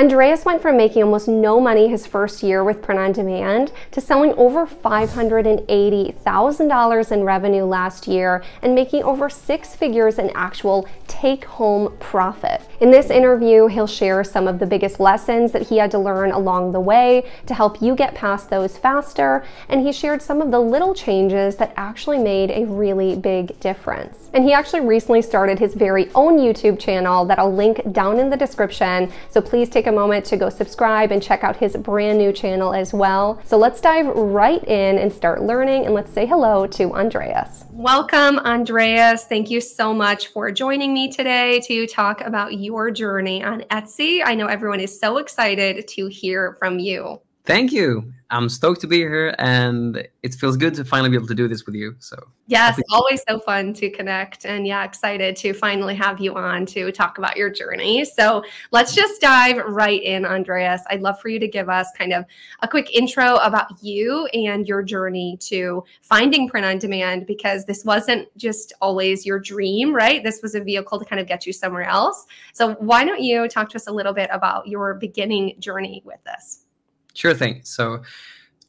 Andreas went from making almost no money his first year with print on demand to selling over $580,000 in revenue last year and making over six figures in actual take home profit. In this interview, he'll share some of the biggest lessons that he had to learn along the way to help you get past those faster, and he shared some of the little changes that actually made a really big difference. And he actually recently started his very own YouTube channel that I'll link down in the description, so please take a moment to go subscribe and check out his brand new channel as well. So let's dive right in and start learning, and let's say hello to Andreas. Welcome, Andreas. Thank you so much for joining me today to talk about your journey on Etsy. I know everyone is so excited to hear from you. Thank you. I'm stoked to be here and it feels good to finally be able to do this with you. So, yes, always so fun to connect and yeah, excited to finally have you on to talk about your journey. So, let's just dive right in, Andreas. I'd love for you to give us kind of a quick intro about you and your journey to finding print on demand because this wasn't just always your dream, right? This was a vehicle to kind of get you somewhere else. So, why don't you talk to us a little bit about your beginning journey with this? Sure thing. So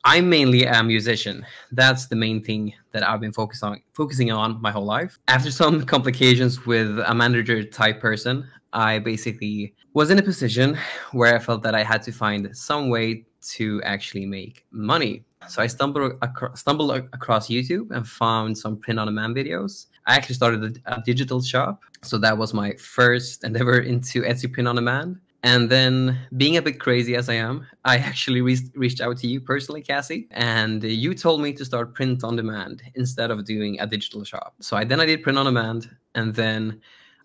I'm mainly a musician. That's the main thing that I've been focused on, focusing on my whole life. After some complications with a manager type person, I basically was in a position where I felt that I had to find some way to actually make money. So I stumbled acro- stumbled across YouTube and found some print on demand videos. I actually started a, a digital shop, so that was my first endeavor into Etsy print on demand. And then, being a bit crazy as I am, I actually re reached out to you personally, Cassiy, and you told me to start print on demand instead of doing a digital shop. So I, then I did print on demand, and then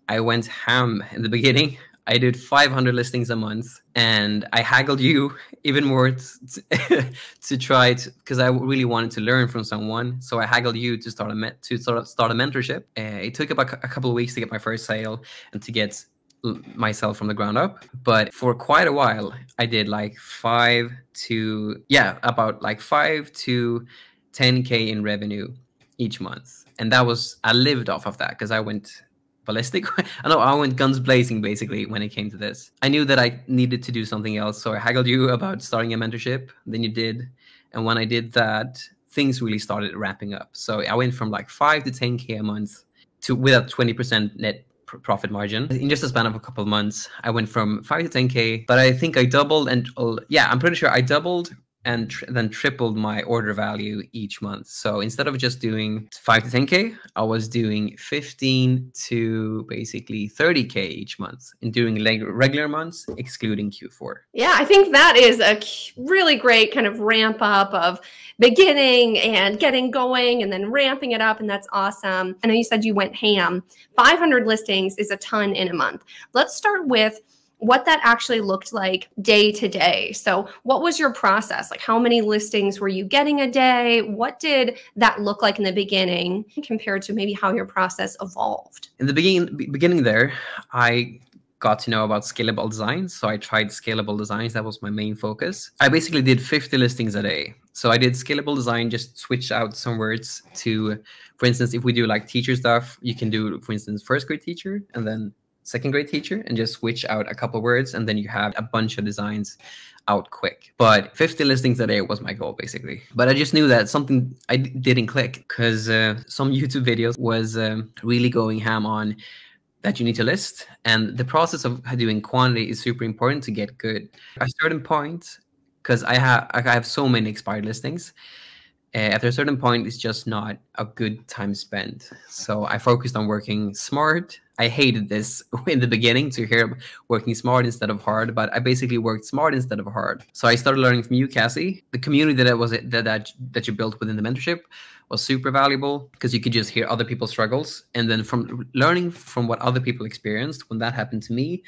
I went ham in the beginning. I did 500 listings a month, and I haggled you even more to, to try to because I really wanted to learn from someone. So I haggled you to start a to sort of start a mentorship. Uh, it took about a couple of weeks to get my first sale and to get myself from the ground up but for quite a while i did like five to yeah about like five to 10k in revenue each month. And that was i lived off of that because i went ballistic. I know i went guns blazing basically when it came to this. I knew that i needed to do something else so i haggled you about starting a mentorship. Then you did. And when i did that things really started ramping up. So i went from like 5 to 10k a month to with a 20% net profit margin in just a span of a couple of months. I went from five to 10k, but I think I doubled and uh, yeah, I'm pretty sure I doubled and tr then tripled my order value each month. So instead of just doing 5 to 10K, I was doing 15 to basically 30K each month and doing regular months, excluding Q4. Yeah, I think that is a really great kind of ramp up of beginning and getting going and then ramping it up. And that's awesome. I know you said you went ham. 500 listings is a ton in a month. Let's start with what that actually looked like day to day. So, what was your process? Like, how many listings were you getting a day? What did that look like in the beginning compared to maybe how your process evolved? In the beginning, beginning there, I got to know about scalable designs. So I tried scalable designs. That was my main focus. I basically did 50 listings a day. So I did scalable design, just switch out some words to, for instance, if we do like teacher stuff, you can do, for instance, first grade teacher and then second grade teacher and just switch out a couple words and then you have a bunch of designs out quick. But 50 listings a day was my goal basically. But I just knew that something I didn't click because uh, some YouTube videos was um, really going ham on that you need to list and the process of doing quantity is super important to get good. At a certain point, because I have I have so many expired listings, Uh, after a certain point, it's just not a good time spent. So I focused on working smart. I hated this in the beginning to hear working smart instead of hard, but I basically worked smart instead of hard. So I started learning from you, Cassiy. The community that was that that, that you built within the mentorship was super valuable because you could just hear other people's struggles, and then from learning from what other people experienced when that happened to me,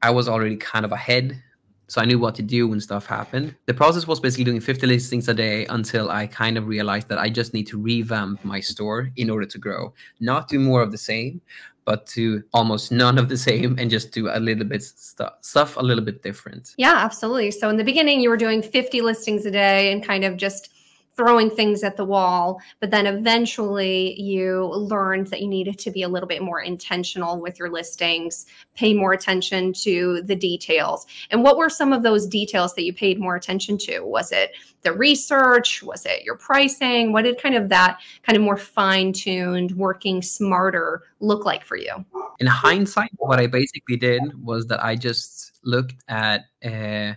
I was already kind of ahead so I knew what to do when stuff happened. The process was basically doing 50 listings a day until I kind of realized that I just need to revamp my store in order to grow. Not do more of the same, but to almost none of the same and just do a little bit stuff stuff a little bit different. Yeah, absolutely. So in the beginning you were doing 50 listings a day and kind of just throwing things at the wall, but then eventually you learned that you needed to be a little bit more intentional with your listings, pay more attention to the details. And what were some of those details that you paid more attention to? Was it the research? Was it your pricing? What did kind of that kind of more fine tuned, working smarter look like for you? In hindsight, what I basically did was that I just looked at, uh,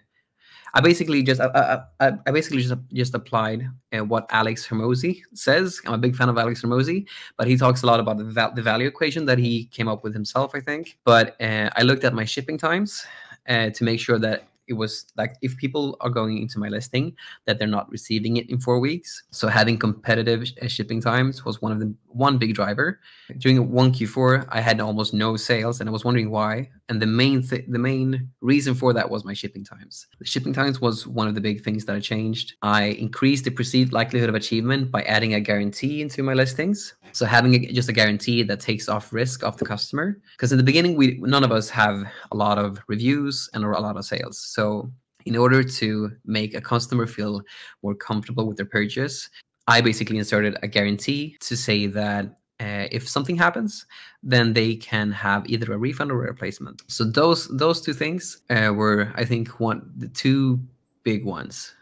I basically just I, I, I basically just just applied uh, what Alex Hormozi says. I'm a big fan of Alex Hormozi, but he talks a lot about the, the value equation that he came up with himself, I think. But uh, I looked at my shipping times uh, to make sure that it was like if people are going into my listing that they're not receiving it in four weeks. So having competitive uh, shipping times was one of the one big driver. During one q4 i had almost no sales and i was wondering why. And the main th- the main reason for that was my shipping times. The shipping times was one of the big things that i changed. I increased the perceived likelihood of achievement by adding a guarantee into my listings so having a, just a guarantee that takes off risk off the customer because in the beginning we none of us have a lot of reviews and a lot of sales so in order to make a customer feel more comfortable with their purchase i basically inserted a guarantee to say that uh, if something happens, then they can have either a refund or a replacement. So those those two things uh, were, I think, one the two big ones.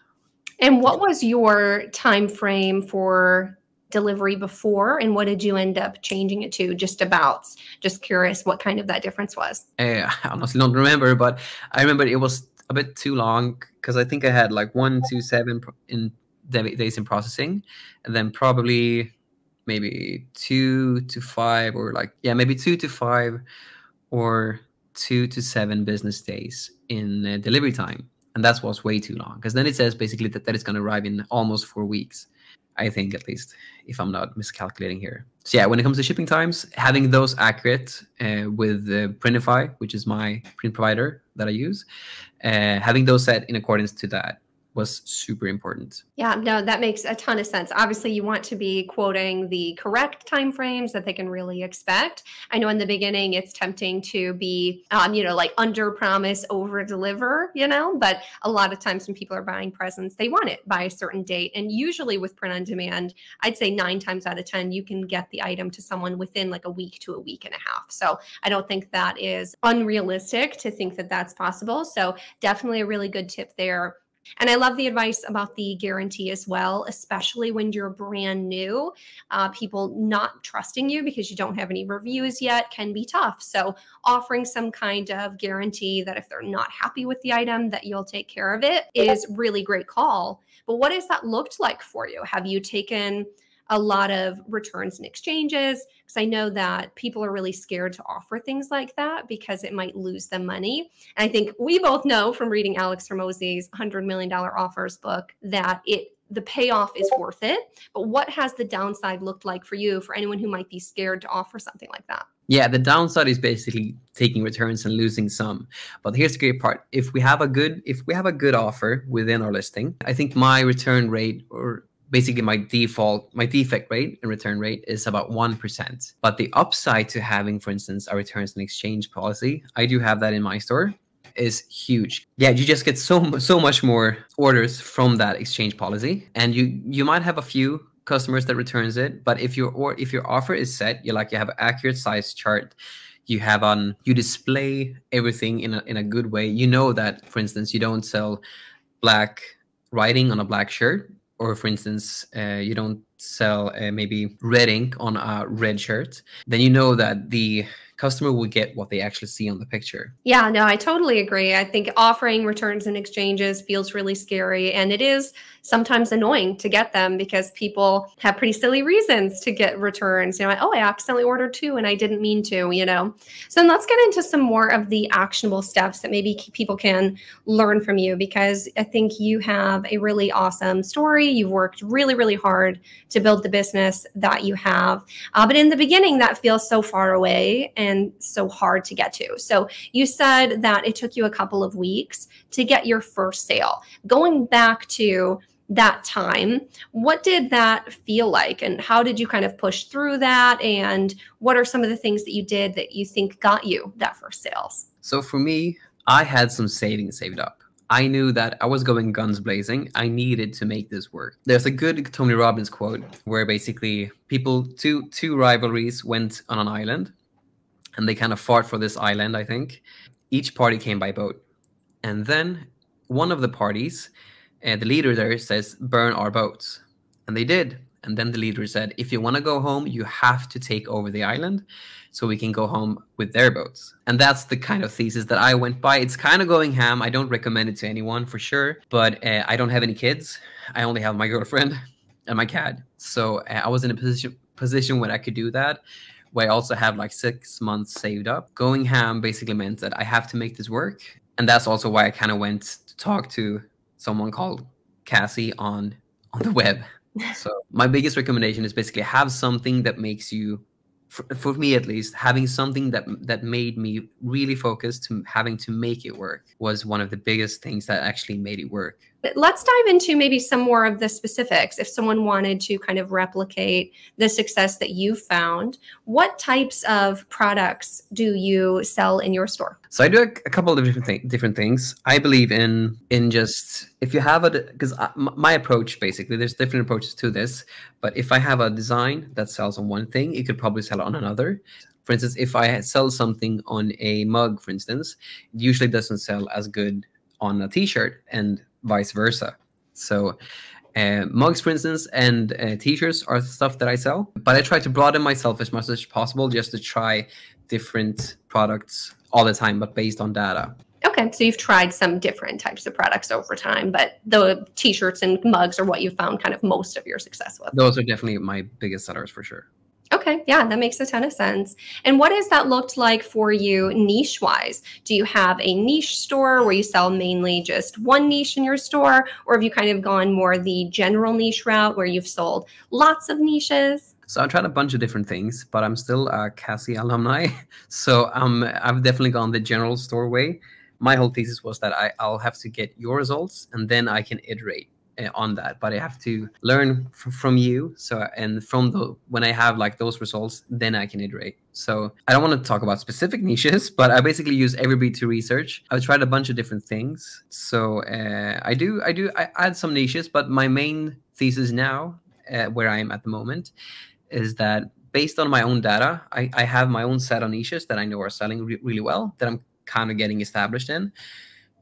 And what was your time frame for delivery before, and what did you end up changing it to? Just about. Just curious, what kind of that difference was. Uh, I honestly don't remember, but I remember it was a bit too long because I think I had like one, two, seven in days in processing, and then probably maybe two to five or like yeah maybe two to five or two to seven business days in uh, delivery time and that was way too long because then it says basically that, that it's going to arrive in almost four weeks i think at least if i'm not miscalculating here. So yeah when it comes to shipping times having those accurate uh, with uh, printify which is my print provider that i use uh, having those set in accordance to that was super important. Yeah, no, that makes a ton of sense. Obviously, you want to be quoting the correct timeframes that they can really expect. I know in the beginning it's tempting to be, um, you know, like under promise, over deliver, you know, but a lot of times when people are buying presents, they want it by a certain date. And usually with print on demand, I'd say nine times out of 10, you can get the item to someone within like a week to a week and a half. So I don't think that is unrealistic to think that that's possible. So definitely a really good tip there and I love the advice about the guarantee as well, especially when you're brand new. Uh, people not trusting you because you don't have any reviews yet can be tough. So, offering some kind of guarantee that if they're not happy with the item, that you'll take care of it is really great call. But what has that looked like for you? Have you taken a lot of returns and exchanges because I know that people are really scared to offer things like that because it might lose them money. And I think we both know from reading Alex Hormozi's $100 million offers book that it the payoff is worth it. But what has the downside looked like for you for anyone who might be scared to offer something like that? Yeah, the downside is basically taking returns and losing some. But here's the great part. If we have a good if we have a good offer within our listing, I think my return rate or basically my default my defect rate and return rate is about 1% but the upside to having for instance a returns and exchange policy i do have that in my store is huge. Yeah you just get so so much more orders from that exchange policy. And you you might have a few customers that returns it but if your or if your offer is set you like you have an accurate size chart you have on you display everything in a, in a good way you know that for instance you don't sell black writing on a black shirt or for instance, uh, you don't sell uh, maybe red ink on a red shirt, then you know that the customer will get what they actually see on the picture. Yeah, no, I totally agree. I think offering returns and exchanges feels really scary. And it is sometimes annoying to get them because people have pretty silly reasons to get returns. You know, oh, I accidentally ordered two and I didn't mean to, you know. So let's get into some more of the actionable steps that maybe people can learn from you because I think you have a really awesome story. You've worked really, really hard to build the business that you have. Uh, but in the beginning, that feels so far away and so hard to get to. So you said that it took you a couple of weeks to get your first sale. Going back to that time, what did that feel like? And how did you kind of push through that? And what are some of the things that you did that you think got you that first sales? So for me, I had some savings saved up. I knew that I was going guns blazing. I needed to make this work. There's a good Tony Robbins quote where basically people two two rivalries went on an island and they kind of fought for this island, I think. Each party came by boat. And then one of the parties, uh, the leader there says, burn our boats. And they did. And then the leader said, if you want to go home, you have to take over the island so we can go home with their boats. And that's the kind of thesis that I went by. It's kind of going ham. I don't recommend it to anyone for sure, but uh, I don't have any kids. I only have my girlfriend and my cat. So uh, I was in a position position where I could do that where I also have like six months saved up. Going ham basically meant that I have to make this work. And that's also why I kind of went to talk to someone called Cassiy on on the web. so my biggest recommendation is basically have something that makes you for, for, me at least having something that that made me really focus to having to make it work was one of the biggest things that actually made it work let's dive into maybe some more of the specifics. If someone wanted to kind of replicate the success that you found, what types of products do you sell in your store? So I do a, a couple of different th- different things. I believe in in just if you have a because my approach basically there's different approaches to this, but if I have a design that sells on one thing, you could probably sell it on another for instance, if I sell something on a mug, for instance, it usually doesn't sell as good on a t-shirt. And vice versa. So uh, mugs, for instance, and uh, t-shirts are stuff that I sell, but I try to broaden myself as much as possible just to try different products all the time, but based on data. Okay, so you've tried some different types of products over time, but the t-shirts and mugs are what you found kind of most of your success with. Those are definitely my biggest sellers for sure. Okay, yeah, that makes a ton of sense. And what has that looked like for you niche wise? Do you have a niche store where you sell mainly just one niche in your store, or have you kind of gone more the general niche route where you've sold lots of niches? So I've tried a bunch of different things, but I'm still a Cassiy alumni. So um, I've definitely gone the general store way. My whole thesis was that I, I'll have to get your results and then I can iterate on that but i have to learn from you. So and from the when i have like those results then i can iterate. So i don't want to talk about specific niches but i basically use EverBee to research. I've tried a bunch of different things. So uh, i do i do i add some niches but my main thesis now uh, where i am at the moment is that based on my own data i, I have my own set of niches that i know are selling re- really well that i'm kind of getting established in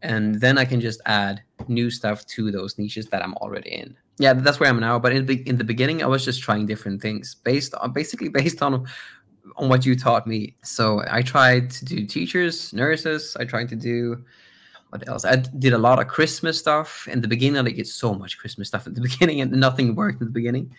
and then I can just add new stuff to those niches that I'm already in. Yeah, that's where I'm now. But in the in the beginning, I was just trying different things based on basically based on on what you taught me. So I tried to do teachers, nurses. I tried to do what else? I did a lot of Christmas stuff in the beginning. I did so much Christmas stuff at the beginning, and nothing worked in the beginning.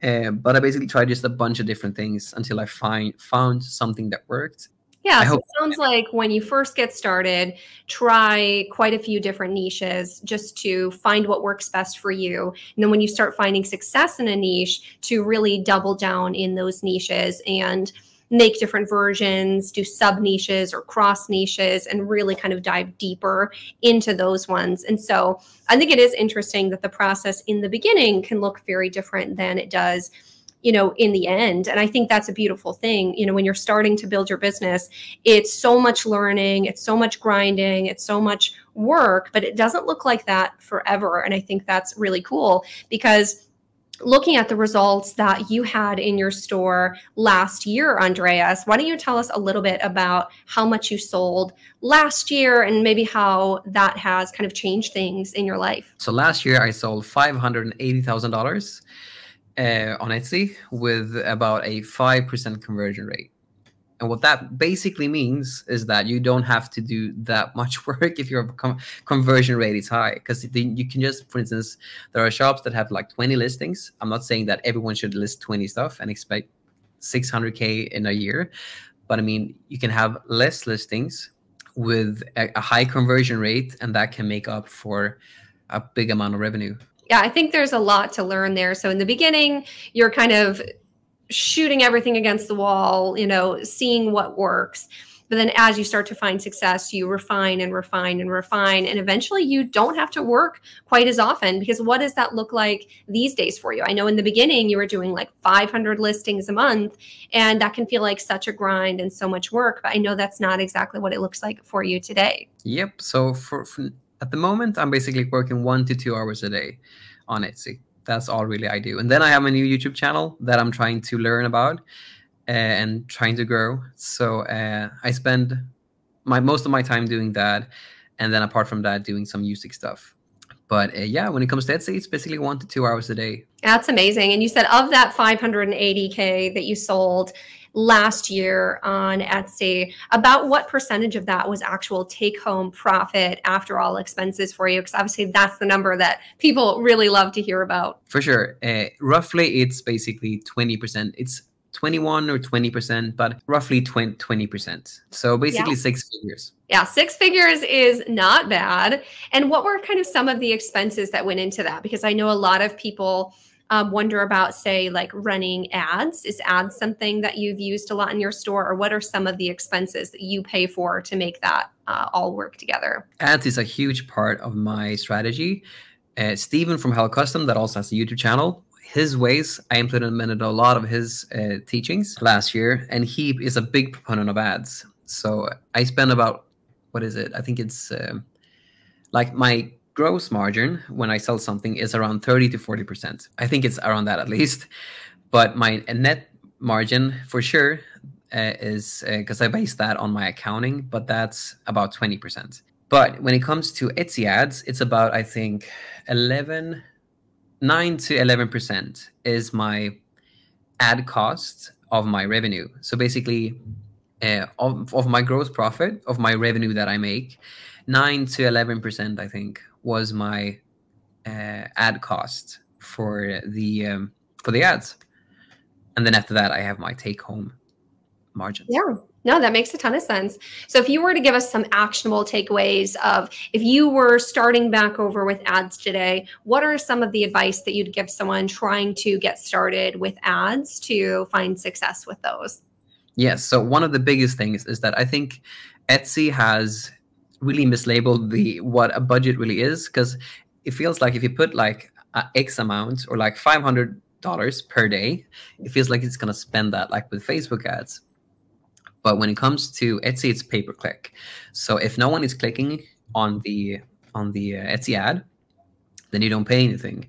Uh, but I basically tried just a bunch of different things until I find found something that worked, yeah, so it sounds like when you first get started, try quite a few different niches just to find what works best for you. And then when you start finding success in a niche, to really double down in those niches and make different versions, do sub niches or cross niches, and really kind of dive deeper into those ones. And so I think it is interesting that the process in the beginning can look very different than it does you know in the end. And i think that's a beautiful thing. You know when you're starting to build your business it's so much learning it's so much grinding it's so much work but it doesn't look like that forever. And i think that's really cool because looking at the results that you had in your store last year, Andreas, why don't you tell us a little bit about how much you sold last year and maybe how that has kind of changed things in your life? So last year I sold $580,000 uh, on Etsy with about a 5% conversion rate. And what that basically means is that you don't have to do that much work if your com- conversion rate is high. Because you can just, for instance, there are shops that have like 20 listings. I'm not saying that everyone should list 20 stuff and expect 600K in a year. But I mean, you can have less listings with a, a high conversion rate, and that can make up for a big amount of revenue yeah, I think there's a lot to learn there. So in the beginning, you're kind of shooting everything against the wall, you know, seeing what works. But then as you start to find success, you refine and refine and refine. And eventually you don't have to work quite as often because what does that look like these days for you? I know in the beginning you were doing like 500 listings a month, and that can feel like such a grind and so much work. But I know that's not exactly what it looks like for you today. Yep. So for, for at the moment, I'm basically working one to two hours a day on Etsy. That's all really I do. And then I have a new YouTube channel that I'm trying to learn about uh, and trying to grow. So uh, I spend my most of my time doing that, and then apart from that, doing some music stuff. But uh, yeah, when it comes to Etsy, it's basically one to two hours a day. That's amazing. And you said of that 580k that you sold, last year on Etsy. About what percentage of that was actual take home profit after all expenses for you? Because obviously that's the number that people really love to hear about. For sure. Uh, roughly, it's basically 20%. It's 21 or 20%, but roughly 20, 20%. So basically yeah. six figures. Yeah, six figures is not bad. And what were kind of some of the expenses that went into that? Because I know a lot of people um, wonder about, say, like running ads. Is ads something that you've used a lot in your store, or what are some of the expenses that you pay for to make that uh, all work together? Ads is a huge part of my strategy. Uh, Stephen from Hello Custom, that also has a YouTube channel, his ways. I implemented a lot of his uh, teachings last year, and he is a big proponent of ads. So I spend about what is it? I think it's uh, like my gross margin when I sell something is around 30 to 40%. I think it's around that at least. But my net margin for sure uh, is because uh, I base that on my accounting, but that's about 20%. But when it comes to Etsy ads, it's about, I think, 11, 9 to 11% is my ad cost of my revenue. So basically, uh, of, of my gross profit, of my revenue that I make, 9 to 11%, I think, was my uh, ad cost for the um, for the ads, and then after that, I have my take home margin. Yeah. No, that makes a ton of sense. So, if you were to give us some actionable takeaways of if you were starting back over with ads today, what are some of the advice that you'd give someone trying to get started with ads to find success with those? Yes. So, one of the biggest things is that I think Etsy has really mislabeled the what a budget really is because it feels like if you put like X amount or like five hundred dollars per day, it feels like it's gonna spend that like with Facebook ads. But when it comes to Etsy, it's pay per click. So if no one is clicking on the on the uh, Etsy ad, then you don't pay anything.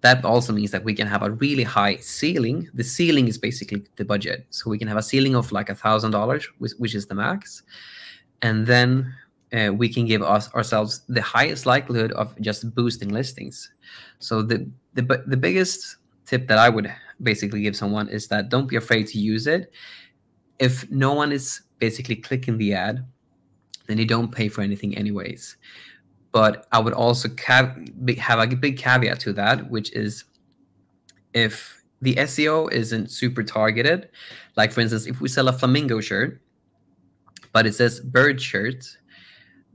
That also means that we can have a really high ceiling. The ceiling is basically the budget. So we can have a ceiling of like a thousand dollars, which is the max. And then uh, we can give us ourselves the highest likelihood of just boosting listings. So the, the the biggest tip that I would basically give someone is that don't be afraid to use it. If no one is basically clicking the ad, then you don't pay for anything anyways. But I would also have a big caveat to that, which is if the SEO isn't super targeted, like for instance, if we sell a flamingo shirt, but it says bird shirt,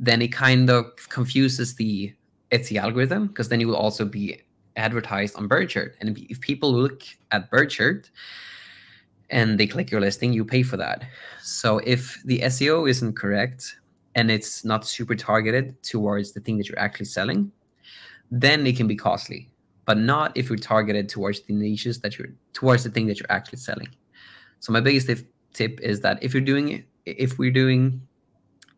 then it kind of confuses the Etsy algorithm because then you will also be advertised on Birdshirt. And if people look at Birdshirt and they click your listing, you pay for that. So if the SEO isn't correct and it's not super targeted towards the thing that you're actually selling, then it can be costly. But not if you're targeted towards the niches that you're towards the thing that you're actually selling. So my biggest tip is that if you're doing if we're doing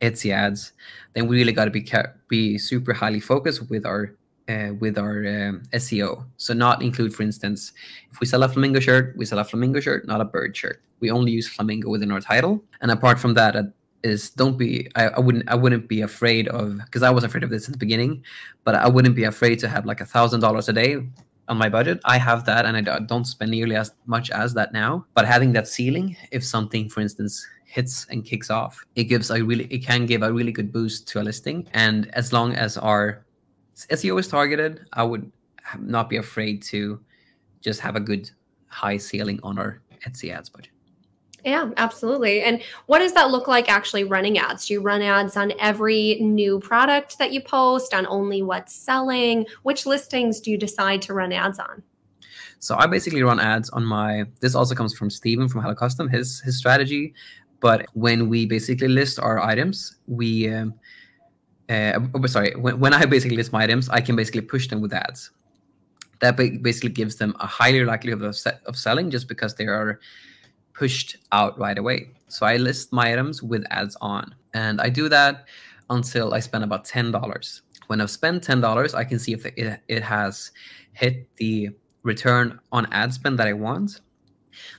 Etsy ads, then we really got to be be super highly focused with our uh, with our um, SEO. So not include, for instance, if we sell a flamingo shirt, we sell a flamingo shirt, not a bird shirt. We only use flamingo within our title. And apart from that, is don't be. I, I wouldn't. I wouldn't be afraid of because I was afraid of this in the beginning, but I wouldn't be afraid to have like a thousand dollars a day on my budget. I have that, and I don't spend nearly as much as that now. But having that ceiling, if something, for instance, hits and kicks off, it gives a really it can give a really good boost to a listing. And as long as our SEO is targeted, I would not be afraid to just have a good high ceiling on our Etsy ads budget. Yeah, absolutely. And what does that look like actually running ads? Do you run ads on every new product that you post, on only what's selling? Which listings do you decide to run ads on? So I basically run ads on my. This also comes from Steven from Hello Custom. His his strategy but when we basically list our items, we, um, uh, oh, sorry, when, when I basically list my items, I can basically push them with ads. That basically gives them a higher likelihood of, of selling just because they are pushed out right away. So I list my items with ads on, and I do that until I spend about ten dollars. When I've spent $10, I can see if it, it has hit the return on ad spend that I want.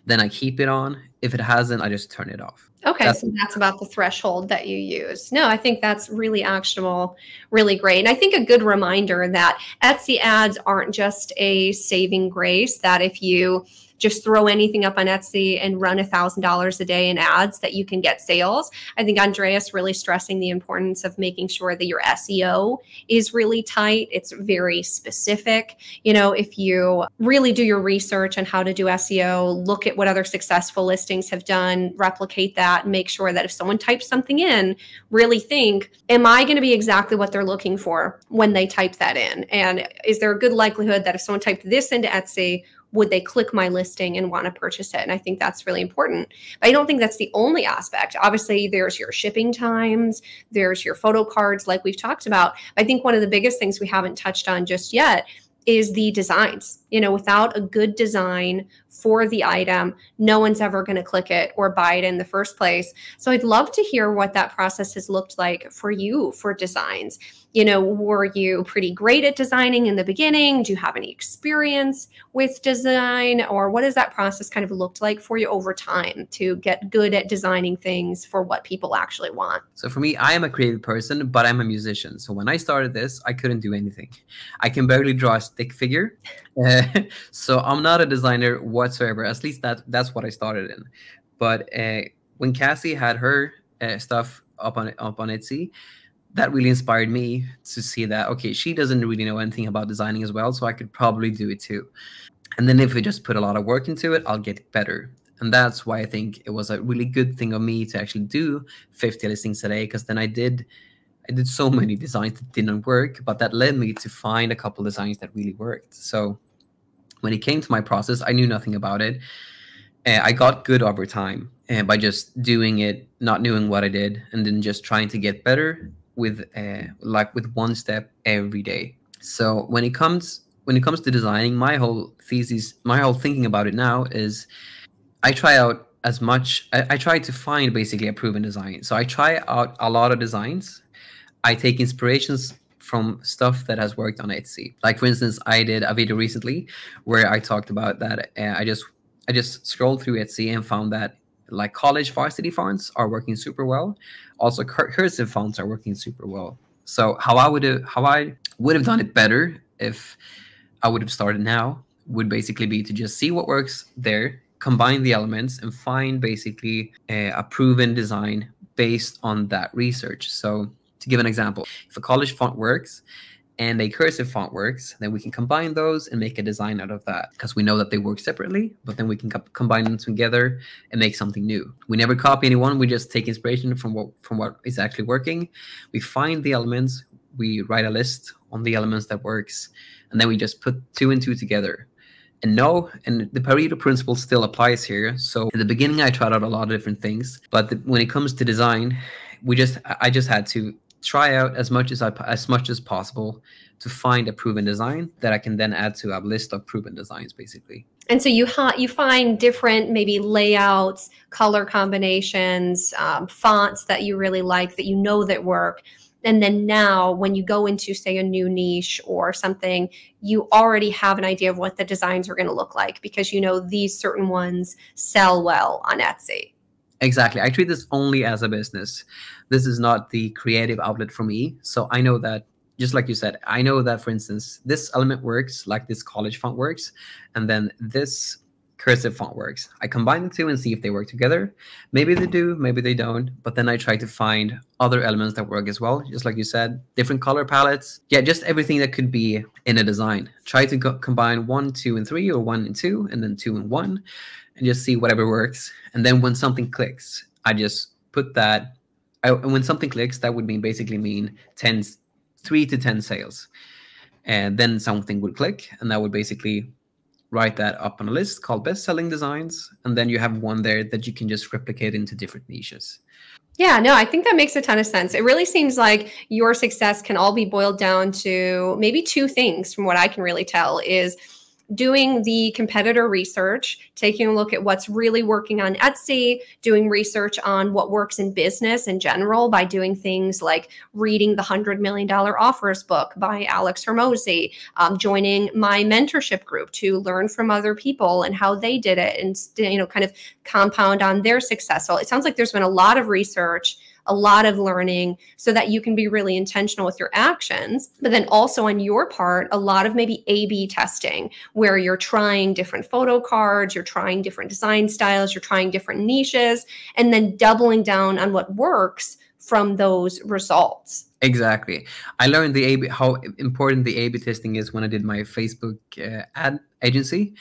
Then I keep it on. If it hasn't, I just turn it off. Okay, that's, so that's about the threshold that you use. No, I think that's really actionable, really great. And I think a good reminder that Etsy ads aren't just a saving grace, that if you just throw anything up on Etsy and run a thousand dollars a day in ads that you can get sales. I think Andreas really stressing the importance of making sure that your SEO is really tight. It's very specific. You know, if you really do your research on how to do SEO, look at what other successful listings have done, replicate that, make sure that if someone types something in, really think, am I going to be exactly what they're looking for when they type that in? And is there a good likelihood that if someone typed this into Etsy, would they click my listing and want to purchase it? And I think that's really important. But I don't think that's the only aspect. Obviously, there's your shipping times, there's your photo cards, like we've talked about. I think one of the biggest things we haven't touched on just yet is the designs. You know, without a good design for the item, no one's ever going to click it or buy it in the first place. So I'd love to hear what that process has looked like for you for designs you know, were you pretty great at designing in the beginning? Do you have any experience with design? Or what does that process kind of looked like for you over time to get good at designing things for what people actually want? So for me, I am a creative person, but I'm a musician. So when I started this, I couldn't do anything. I can barely draw a stick figure. Uh, so I'm not a designer whatsoever. At least that that's what I started in. But uh, when Cassiy had her uh, stuff up on up on Etsy, that really inspired me to see that okay she doesn't really know anything about designing as well so i could probably do it too and then if we just put a lot of work into it i'll get better and that's why i think it was a really good thing of me to actually do 50 listings a day because then i did i did so many designs that didn't work but that led me to find a couple designs that really worked so when it came to my process i knew nothing about it uh, i got good over time uh, by just doing it not knowing what i did and then just trying to get better with uh, like with one step every day. So when it comes when it comes to designing, my whole thesis, my whole thinking about it now is, I try out as much. I, I try to find basically a proven design. So I try out a lot of designs. I take inspirations from stuff that has worked on Etsy. Like for instance, I did a video recently where I talked about that. Uh, I just I just scrolled through Etsy and found that like college varsity fonts are working super well. Also, cur- cursive fonts are working super well. So how I would have how I would have done it better if I would have started now would basically be to just see what works there, combine the elements, and find basically a, a proven design based on that research. So to give an example, if a college font works, and a cursive font works, then we can combine those and make a design out of that because we know that they work separately, but then we can co- combine them together and make something new. We never copy anyone; we just take inspiration from what from what is actually working. We find the elements, we write a list on the elements that works, and then we just put two and two together. And no, and the Pareto principle still applies here. So in the beginning, I tried out a lot of different things, but the, when it comes to design, we just I just had to try out as much as I as much as possible to find a proven design that I can then add to a list of proven designs, basically. And so you ha- you find different maybe layouts, color combinations, um, fonts that you really like that you know that work. And then now, when you go into, say, a new niche or something, you already have an idea of what the designs are going to look like because you know these certain ones sell well on Etsy. Exactly. I treat this only as a business. This is not the creative outlet for me. So I know that, just like you said, I know that, for instance, this element works like this college font works, and then this cursive font works. I combine the two and see if they work together. Maybe they do, maybe they don't. But then I try to find other elements that work as well, just like you said, different color palettes. Yeah, just everything that could be in a design. Try to combine one, two, and three, or one and two, and then two and one and just see whatever works. And then when something clicks, I just put that. I, when something clicks, that would mean basically mean 10, three to 10 sales. And then something would click, and that would basically write that up on a list called best selling designs. And then you have one there that you can just replicate into different niches. Yeah, no, I think that makes a ton of sense. It really seems like your success can all be boiled down to maybe two things from what I can really tell is doing the competitor research, taking a look at what's really working on Etsy, doing research on what works in business in general by doing things like reading the $100 Million Offers book by Alex Hormozi, um, joining my mentorship group to learn from other people and how they did it and, you know, kind of compound on their success. So it sounds like there's been a lot of research a lot of learning so that you can be really intentional with your actions. But then also on your part, a lot of maybe A B testing where you're trying different photo cards, you're trying different design styles, you're trying different niches, and then doubling down on what works from those results. Exactly. I learned the A/B how important the A/B testing is when I did my Facebook uh, ad agency,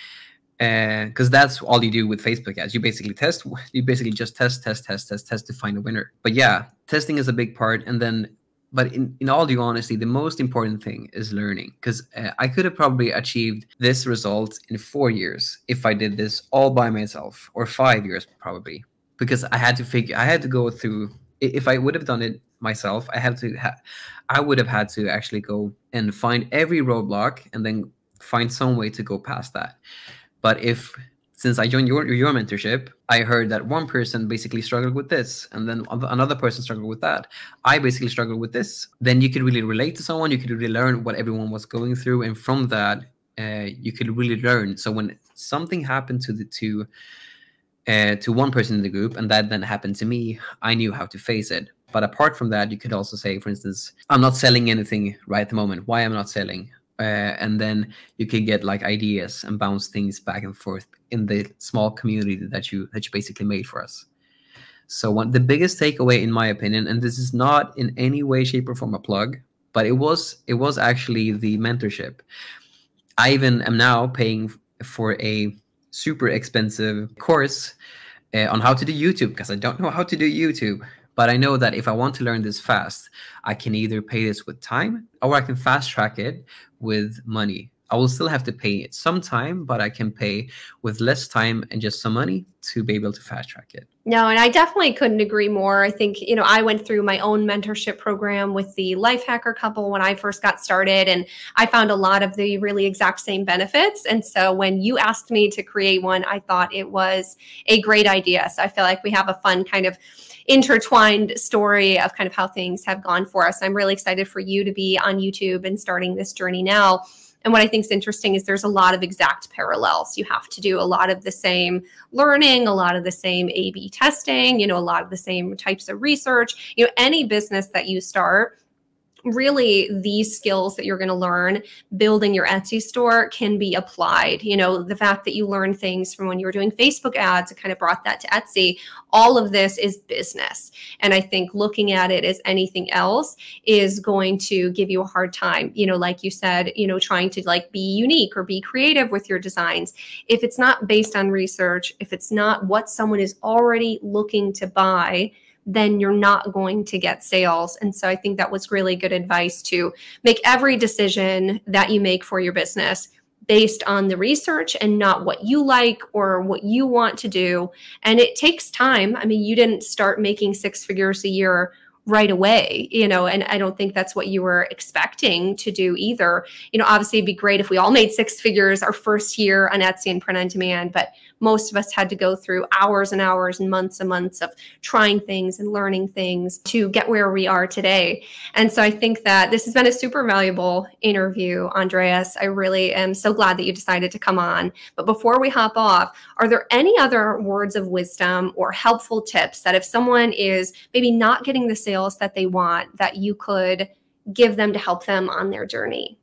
because that's all you do with Facebook ads. You basically test. You basically just test, test, test, test, test to find a winner. But yeah, testing is a big part. And then, but in in all due honesty, the most important thing is learning. Because uh, I could have probably achieved this result in four years if I did this all by myself, or five years probably. Because I had to figure, I had to go through. If I would have done it myself, I had to. Ha- I would have had to actually go and find every roadblock and then find some way to go past that. But if since I joined your your mentorship, I heard that one person basically struggled with this, and then another person struggled with that. I basically struggled with this. Then you could really relate to someone. You could really learn what everyone was going through, and from that, uh, you could really learn. So when something happened to the two, uh, to one person in the group, and that then happened to me, I knew how to face it. But apart from that, you could also say, for instance, I'm not selling anything right at the moment. Why am I not selling? Uh, and then you can get like ideas and bounce things back and forth in the small community that you that you basically made for us. So one the biggest takeaway in my opinion and this is not in any way shape or form a plug but it was it was actually the mentorship. I even am now paying for a super expensive course uh, on how to do youtube because i don't know how to do youtube but I know that if I want to learn this fast, I can either pay this with time or I can fast track it with money. I will still have to pay it some time, but I can pay with less time and just some money to be able to fast track it. No, and I definitely couldn't agree more. I think, you know, I went through my own mentorship program with the life hacker couple when I first got started, and I found a lot of the really exact same benefits. And so when you asked me to create one, I thought it was a great idea. So I feel like we have a fun kind of intertwined story of kind of how things have gone for us. I'm really excited for you to be on YouTube and starting this journey now. And what I think is interesting is there's a lot of exact parallels. You have to do a lot of the same learning, a lot of the same A B testing, you know, a lot of the same types of research. You know, any business that you start, really these skills that you're going to learn building your Etsy store can be applied. You know, the fact that you learn things from when you were doing Facebook ads, it kind of brought that to Etsy. All of this is business. And I think looking at it as anything else is going to give you a hard time. You know, like you said, you know, trying to like be unique or be creative with your designs. If it's not based on research, if it's not what someone is already looking to buy, then you're not going to get sales. And so I think that was really good advice to make every decision that you make for your business based on the research and not what you like or what you want to do. And it takes time. I mean, you didn't start making six figures a year right away, you know, and I don't think that's what you were expecting to do either. You know, obviously it'd be great if we all made six figures our first year on Etsy and print on demand, but most of us had to go through hours and hours and months and months of trying things and learning things to get where we are today. And so I think that this has been a super valuable interview, Andreas. I really am so glad that you decided to come on. But before we hop off, are there any other words of wisdom or helpful tips that if someone is maybe not getting the sales that they want, that you could give them to help them on their journey?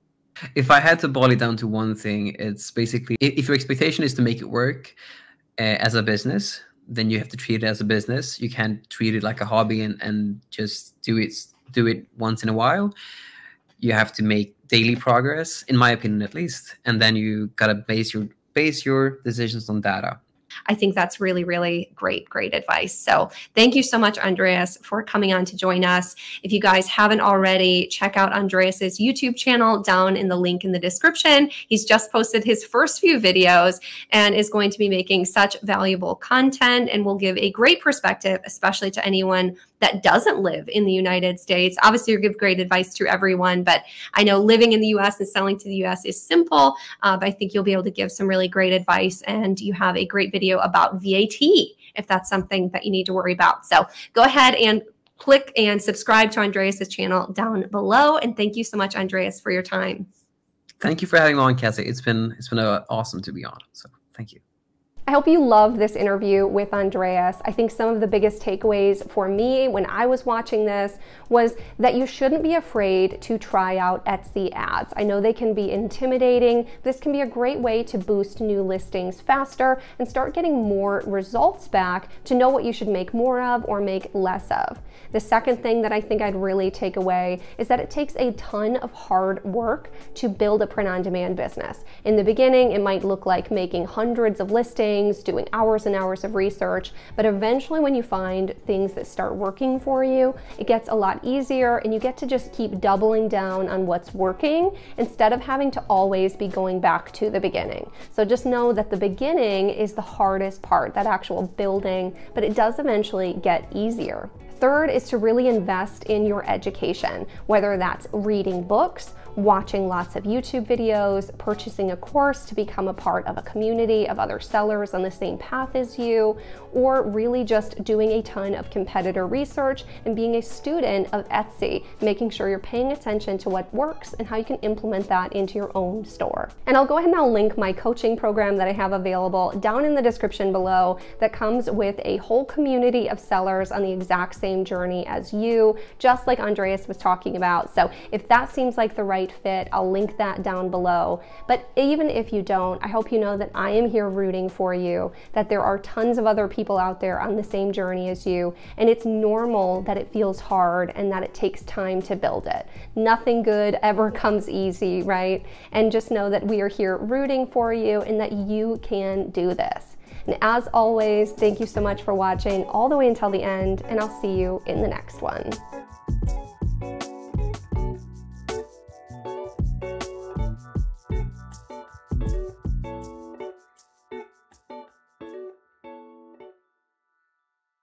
If I had to boil it down to one thing, it's basically if your expectation is to make it work uh, as a business, then you have to treat it as a business. You can't treat it like a hobby and, and just do it do it once in a while. You have to make daily progress, in my opinion, at least, and then you gotta base your base your decisions on data. I think that's really, really great, great advice. So thank you so much, Andreas, for coming on to join us. If you guys haven't already, check out Andreas's YouTube channel down in the link in the description. He's just posted his first few videos and is going to be making such valuable content and will give a great perspective, especially to anyone that doesn't live in the United States. Obviously, you give great advice to everyone, but I know living in the US and selling to the US is simple, uh, but I think you'll be able to give some really great advice. And you have a great video about VAT if that's something that you need to worry about. So go ahead and click and subscribe to Andreas's channel down below. And thank you so much, Andreas, for your time. Thank you for having me on, Cassiy. It's been it's been uh, awesome to be on. So thank you. I hope you love this interview with Andreas. I think some of the biggest takeaways for me when I was watching this was that you shouldn't be afraid to try out Etsy ads. I know they can be intimidating. This can be a great way to boost new listings faster and start getting more results back to know what you should make more of or make less of. The second thing that I think I'd really take away is that it takes a ton of hard work to build a print on demand business. In the beginning, it might look like making hundreds of listings things, doing hours and hours of research, but eventually when you find things that start working for you, it gets a lot easier and you get to just keep doubling down on what's working instead of having to always be going back to the beginning. So just know that the beginning is the hardest part, that actual building, but it does eventually get easier. Third is to really invest in your education, whether that's reading books, watching lots of YouTube videos, purchasing a course to become a part of a community of other sellers on the same path as you, or really just doing a ton of competitor research and being a student of Etsy, making sure you're paying attention to what works and how you can implement that into your own store. And I'll go ahead and I'll link my coaching program that I have available down in the description below that comes with a whole community of sellers on the exact same journey as you, just like Andreas was talking about. So if that seems like the right fit, I'll link that down below. But even if you don't, I hope you know that I am here rooting for you, that there are tons of other people out there on the same journey as you, and it's normal that it feels hard and that it takes time to build it. Nothing good ever comes easy, right? And just know that we are here rooting for you and that you can do this. And as always, thank you so much for watching all the way until the end, and I'll see you in the next one.